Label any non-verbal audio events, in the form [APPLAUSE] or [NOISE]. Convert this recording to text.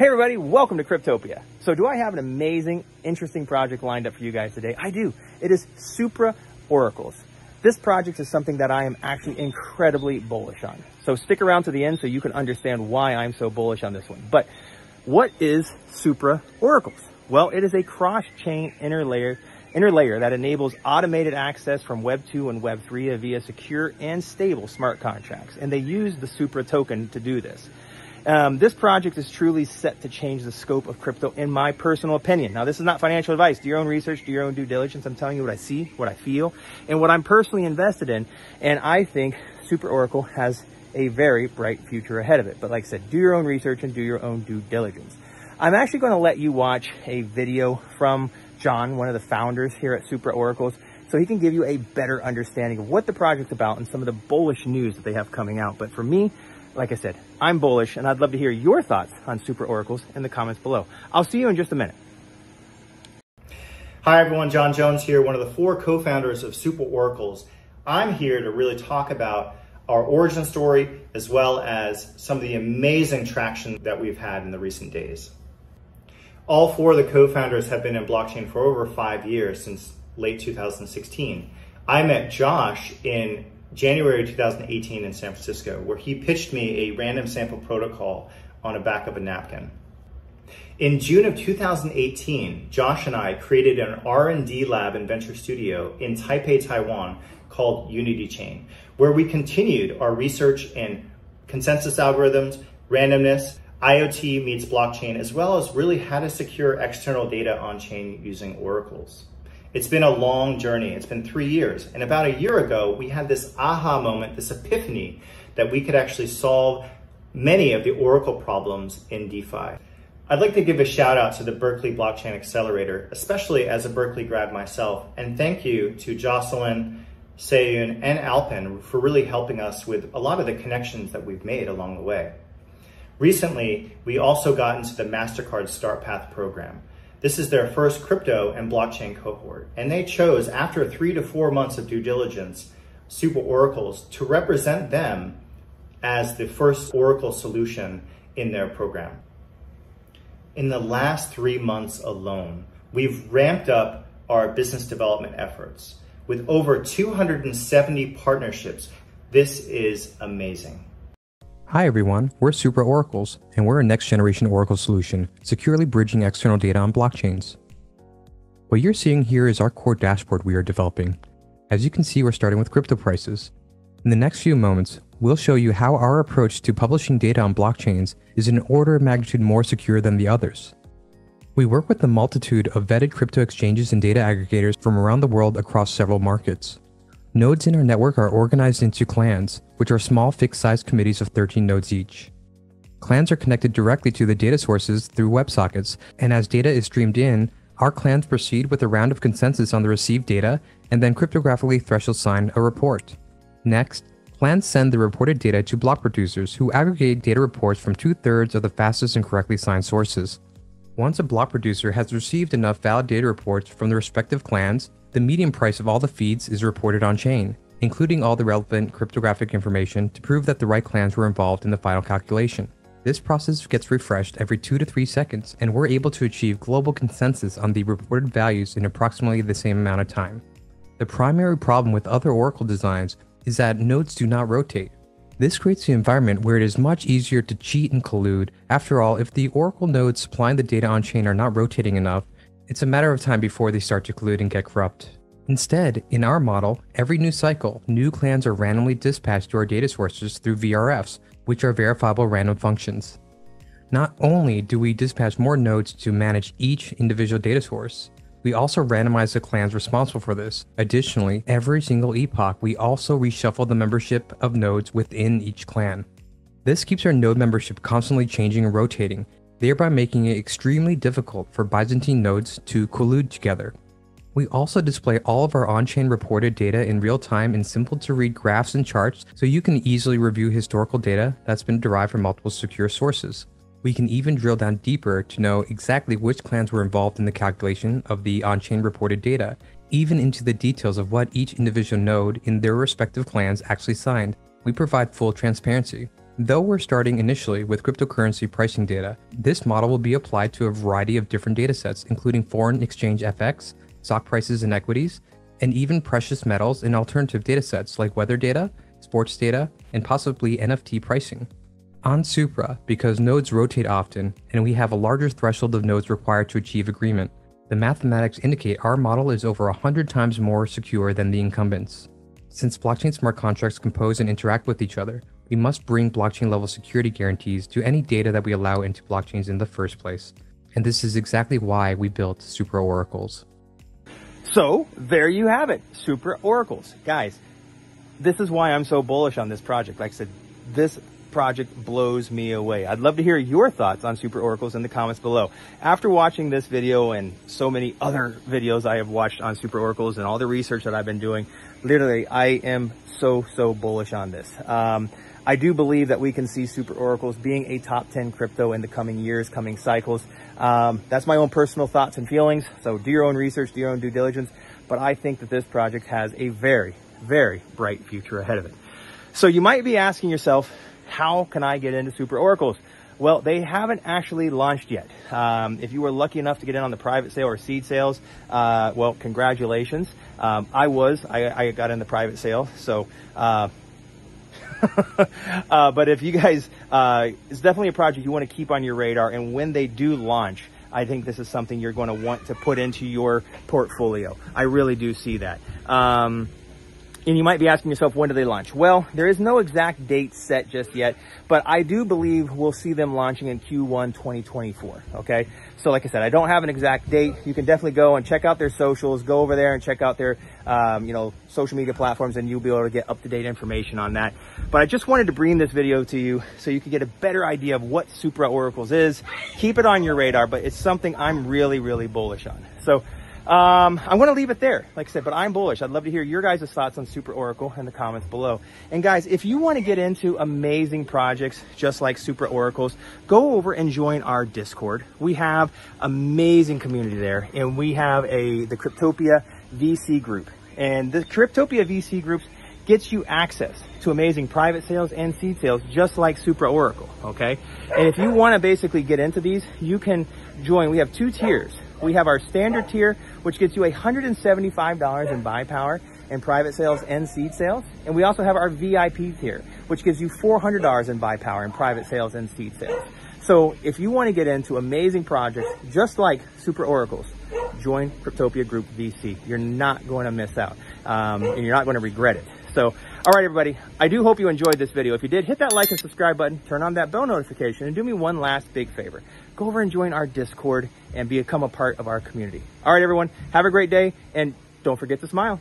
Hey everybody, welcome to Cryptopia. So do I have an amazing, interesting project lined up for you guys today? I do. It is Supra Oracles. This project is something that I am actually incredibly bullish on. So stick around to the end so you can understand why I'm so bullish on this one. But what is Supra Oracles? Well, it is a cross-chain interlayer interlayer that enables automated access from Web 2 and Web 3 via secure and stable smart contracts. And they use the Supra token to do this. Um, this project is truly set to change the scope of crypto, in my personal opinion. Now, this is not financial advice. Do your own research, do your own due diligence. I'm telling you what I see, what I feel, and what I'm personally invested in. And I think Supra Oracle has a very bright future ahead of it. But like I said, do your own research and do your own due diligence. I'm actually going to let you watch a video from John, one of the founders here at Supra Oracles, so he can give you a better understanding of what the project's about and some of the bullish news that they have coming out. But for me, like I said, I'm bullish and I'd love to hear your thoughts on Supra Oracles in the comments below. I'll see you in just a minute. Hi everyone, John Jones here, one of the four co-founders of Supra Oracles. I'm here to really talk about our origin story as well as some of the amazing traction that we've had in the recent days. All four of the co-founders have been in blockchain for over five years since late 2016. I met Josh in January 2018 in San Francisco, where he pitched me a random sample protocol on a back of a napkin. In June of 2018, Josh and I created an R&D lab and venture studio in Taipei, Taiwan called Unity Chain, where we continued our research in consensus algorithms, randomness, IoT meets blockchain, as well as really how to secure external data on chain using oracles. It's been a long journey. It's been three years. And about a year ago, we had this aha moment, this epiphany that we could actually solve many of the Oracle problems in DeFi. I'd like to give a shout out to the Berkeley Blockchain Accelerator, especially as a Berkeley grad myself. And thank you to Jocelyn, Sayun, and Alpin for really helping us with a lot of the connections that we've made along the way. Recently, we also got into the MasterCard Start Path program. This is their first crypto and blockchain cohort, and they chose, after three to four months of due diligence, Supra Oracles to represent them as the first Oracle solution in their program. In the last three months alone, we've ramped up our business development efforts with over 270 partnerships. This is amazing. Hi everyone, we're Supra Oracles, and we're a next generation Oracle solution, securely bridging external data on blockchains. What you're seeing here is our core dashboard we are developing. As you can see, we're starting with crypto prices. In the next few moments, we'll show you how our approach to publishing data on blockchains is an order of magnitude more secure than the others. We work with a multitude of vetted crypto exchanges and data aggregators from around the world across several markets. Nodes in our network are organized into clans, which are small fixed-size committees of 13 nodes each. Clans are connected directly to the data sources through WebSockets, and as data is streamed in, our clans proceed with a round of consensus on the received data and then cryptographically threshold sign a report. Next, clans send the reported data to block producers who aggregate data reports from two-thirds of the fastest and correctly signed sources. Once a block producer has received enough valid data reports from the respective clans, the median price of all the feeds is reported on chain, including all the relevant cryptographic information to prove that the right clans were involved in the final calculation. This process gets refreshed every 2 to 3 seconds, and we're able to achieve global consensus on the reported values in approximately the same amount of time. The primary problem with other Oracle designs is that nodes do not rotate. This creates the environment where it is much easier to cheat and collude. After all, if the Oracle nodes supplying the data on chain are not rotating enough, it's a matter of time before they start to collude and get corrupt. Instead, in our model, every new cycle, new clans are randomly dispatched to our data sources through VRFs, which are verifiable random functions. Not only do we dispatch more nodes to manage each individual data source, we also randomize the clans responsible for this. Additionally, every single epoch, we also reshuffle the membership of nodes within each clan. This keeps our node membership constantly changing and rotating, thereby making it extremely difficult for Byzantine nodes to collude together. We also display all of our on-chain reported data in real time in simple to read graphs and charts so you can easily review historical data that's been derived from multiple secure sources. We can even drill down deeper to know exactly which clans were involved in the calculation of the on-chain reported data, even into the details of what each individual node in their respective clans actually signed. We provide full transparency. Though we're starting initially with cryptocurrency pricing data, this model will be applied to a variety of different datasets, including foreign exchange FX, stock prices and equities, and even precious metals and alternative datasets like weather data, sports data, and possibly NFT pricing. On Supra, because nodes rotate often and we have a larger threshold of nodes required to achieve agreement, the mathematics indicate our model is over 100 times more secure than the incumbents. Since blockchain smart contracts compose and interact with each other, we must bring blockchain level security guarantees to any data that we allow into blockchains in the first place. And this is exactly why we built Supra Oracles. So there you have it, Supra Oracles. Guys, this is why I'm so bullish on this project. Like I said, this project blows me away. I'd love to hear your thoughts on Supra Oracles in the comments below. After watching this video and so many other videos I have watched on Supra Oracles and all the research that I've been doing, literally I am so, so bullish on this. Um, I do believe that we can see Supra Oracles being a top 10 crypto in the coming years, coming cycles. Um, that's my own personal thoughts and feelings. So do your own research, do your own due diligence. But I think that this project has a very, very bright future ahead of it. So you might be asking yourself, how can I get into Supra Oracles? Well, they haven't actually launched yet. Um, if you were lucky enough to get in on the private sale or seed sales, uh, well, congratulations. Um, I was. I, I, got in the private sale. So, uh, [LAUGHS] uh, but if you guys, uh, it's definitely a project you want to keep on your radar. And when they do launch, I think this is something you're going to want to put into your portfolio. I really do see that. Um, and you might be asking yourself, when do they launch? Well, there is no exact date set just yet, but I do believe we'll see them launching in Q1 2024. Okay. So like I said, I don't have an exact date. You can definitely go and check out their socials, go over there and check out their, um, you know, social media platforms and you'll be able to get up to date information on that. But I just wanted to bring this video to you so you can get a better idea of what Supra Oracles is. Keep it on your radar, but it's something I'm really, really bullish on. So um, I'm going to leave it there, like I said, but I'm bullish. I'd love to hear your guys' thoughts on Supra Oracle in the comments below. And guys, if you want to get into amazing projects just like Supra Oracles, go over and join our Discord. We have amazing community there, and we have a the Cryptopia VC group. And the Cryptopia VC groups gets you access to amazing private sales and seed sales, just like Supra Oracle, okay? And if you want to basically get into these, you can join. We have two tiers. We have our standard tier, which gets you $175 in buy power in private sales and seed sales. And we also have our VIP tier, which gives you $400 in buy power in private sales and seed sales. So if you want to get into amazing projects, just like Supra Oracles, join Cryptopia Group VC. You're not going to miss out, um, and you're not going to regret it. So, all right, everybody, I do hope you enjoyed this video. If you did, hit that like and subscribe button, turn on that bell notification, and do me one last big favor. Go over and join our Discord and become a part of our community. All right, everyone, have a great day, and don't forget to smile.